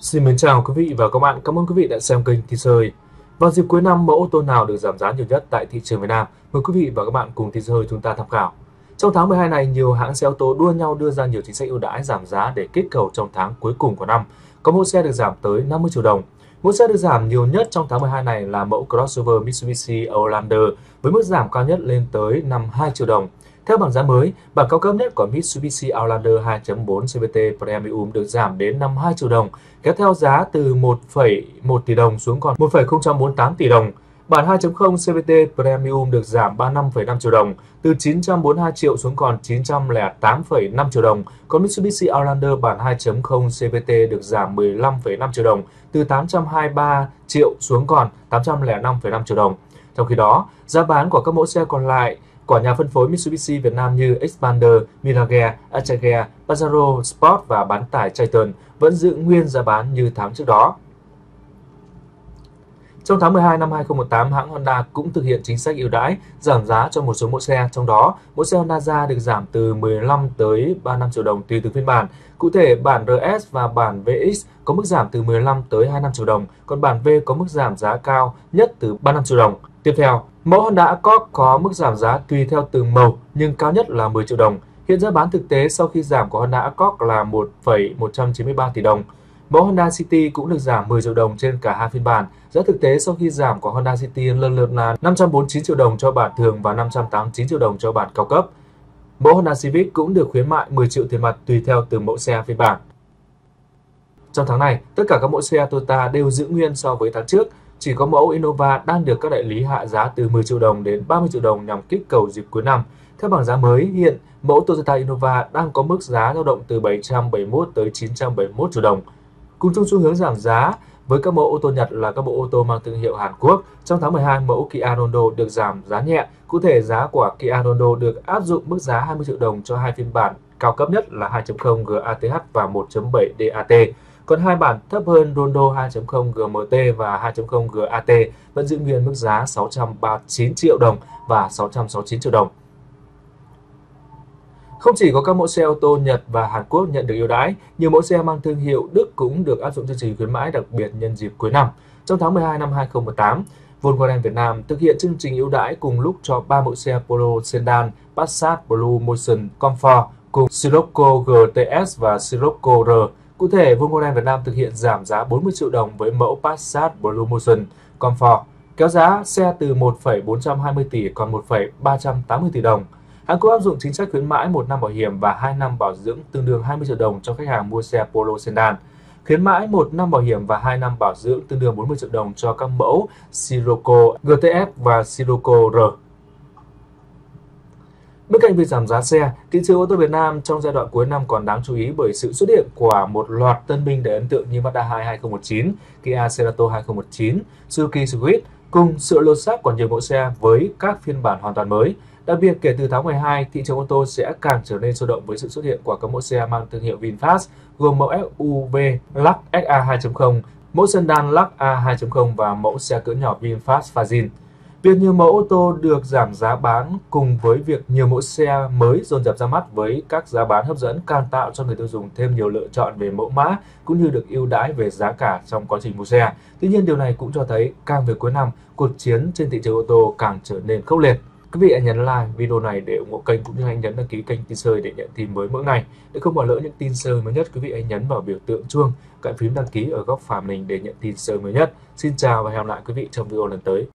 Xin mến chào quý vị và các bạn. Cảm ơn quý vị đã xem kênh Thi Sơi. Vào dịp cuối năm, mẫu ô tô nào được giảm giá nhiều nhất tại thị trường Việt Nam? Mời quý vị và các bạn cùng Thi Sơi chúng ta tham khảo. Trong tháng 12 này, nhiều hãng xe ô tô đua nhau đưa ra nhiều chính sách ưu đãi giảm giá để kích cầu trong tháng cuối cùng của năm. Có mẫu xe được giảm tới 50 triệu đồng. Mẫu xe được giảm nhiều nhất trong tháng 12 này là mẫu crossover Mitsubishi Outlander với mức giảm cao nhất lên tới 52 triệu đồng. Theo bảng giá mới, bản cao cấp nhất của Mitsubishi Outlander 2.4 CVT Premium được giảm đến 52 triệu đồng, kéo theo giá từ 1,1 tỷ đồng xuống còn 1,048 tỷ đồng. Bản 2.0 CVT Premium được giảm 35,5 triệu đồng, từ 942 triệu xuống còn 908,5 triệu đồng. Còn Mitsubishi Outlander bản 2.0 CVT được giảm 15,5 triệu đồng, từ 823 triệu xuống còn 805,5 triệu đồng. Trong khi đó, giá bán của các mẫu xe còn lại của nhà phân phối Mitsubishi Việt Nam như Expander, Mirage, Achaga, Pajero Sport và bán tải Triton vẫn giữ nguyên giá bán như tháng trước đó. Trong tháng 12 năm 2018, hãng Honda cũng thực hiện chính sách ưu đãi giảm giá cho một số mẫu xe, trong đó mẫu xe Honda ra được giảm từ 15 tới 35 triệu đồng tùy từng phiên bản. Cụ thể, bản RS và bản VX có mức giảm từ 15 tới 25 triệu đồng, còn bản V có mức giảm giá cao nhất từ 35 triệu đồng. Tiếp theo, mẫu Honda Accord có mức giảm giá tùy theo từng màu nhưng cao nhất là 10 triệu đồng. Hiện giá bán thực tế sau khi giảm của Honda Accord là 1,193 tỷ đồng. Mẫu Honda City cũng được giảm 10 triệu đồng trên cả hai phiên bản. Giá thực tế sau khi giảm của Honda City lần lượt là 549 triệu đồng cho bản thường và 589 triệu đồng cho bản cao cấp. Mẫu Honda Civic cũng được khuyến mại 10 triệu tiền mặt tùy theo từng mẫu xe phiên bản. Trong tháng này, tất cả các mẫu xe Toyota đều giữ nguyên so với tháng trước. Chỉ có mẫu Innova đang được các đại lý hạ giá từ 10 triệu đồng đến 30 triệu đồng nhằm kích cầu dịp cuối năm. Theo bảng giá mới, hiện mẫu Toyota Innova đang có mức giá dao động từ 771 tới 971 triệu đồng. Cùng chung xu hướng giảm giá với các mẫu ô tô Nhật là các mẫu ô tô mang thương hiệu Hàn Quốc. Trong tháng 12, mẫu Kia Rondo được giảm giá nhẹ. Cụ thể, giá của Kia Rondo được áp dụng mức giá 20 triệu đồng cho hai phiên bản cao cấp nhất là 2.0 GATH và 1.7 DAT. Còn hai bản thấp hơn Rondo 2.0 GMT và 2.0 GAT vẫn giữ nguyên mức giá 639 triệu đồng và 669 triệu đồng. Không chỉ có các mẫu xe ô tô Nhật và Hàn Quốc nhận được ưu đãi, nhiều mẫu xe mang thương hiệu Đức cũng được áp dụng chương trình khuyến mãi đặc biệt nhân dịp cuối năm. Trong tháng 12 năm 2018, Volkswagen Việt Nam thực hiện chương trình ưu đãi cùng lúc cho 3 mẫu xe Polo Sedan, Passat Blue Motion Comfort cùng Sirocco GTS và Sirocco R. Cụ thể, Volkswagen Việt Nam thực hiện giảm giá 40 triệu đồng với mẫu Passat Blue Motion Comfort, kéo giá xe từ 1,420 tỷ còn 1,380 tỷ đồng. Hãng cũng áp dụng chính sách khuyến mãi một năm bảo hiểm và 2 năm bảo dưỡng tương đương 20 triệu đồng cho khách hàng mua xe Polo Sedan. Khuyến mãi một năm bảo hiểm và 2 năm bảo dưỡng tương đương 40 triệu đồng cho các mẫu Sirocco GTF và Sirocco R. Bên cạnh việc giảm giá xe, thị trường ô tô Việt Nam trong giai đoạn cuối năm còn đáng chú ý bởi sự xuất hiện của một loạt tân binh đầy ấn tượng như Mazda 2 2019, Kia Cerato 2019, Suzuki Swift cùng sự lột xác của nhiều mẫu xe với các phiên bản hoàn toàn mới. Đặc biệt kể từ tháng 12, thị trường ô tô sẽ càng trở nên sôi động với sự xuất hiện của các mẫu xe mang thương hiệu VinFast gồm mẫu SUV Lux SA 2.0, mẫu sedan Lux A 2.0 và mẫu xe cỡ nhỏ VinFast Fazil. Việc nhiều mẫu ô tô được giảm giá bán cùng với việc nhiều mẫu xe mới dồn dập ra mắt với các giá bán hấp dẫn càng tạo cho người tiêu dùng thêm nhiều lựa chọn về mẫu mã cũng như được ưu đãi về giá cả trong quá trình mua xe. Tuy nhiên điều này cũng cho thấy càng về cuối năm, cuộc chiến trên thị trường ô tô càng trở nên khốc liệt. Quý vị hãy nhấn like video này để ủng hộ kênh cũng như hãy nhấn đăng ký kênh tin sơi để nhận tin mới mỗi ngày. Để không bỏ lỡ những tin sơi mới nhất, quý vị hãy nhấn vào biểu tượng chuông cạnh phím đăng ký ở góc phải màn hình để nhận tin sơi mới nhất. Xin chào và hẹn gặp lại quý vị trong video lần tới.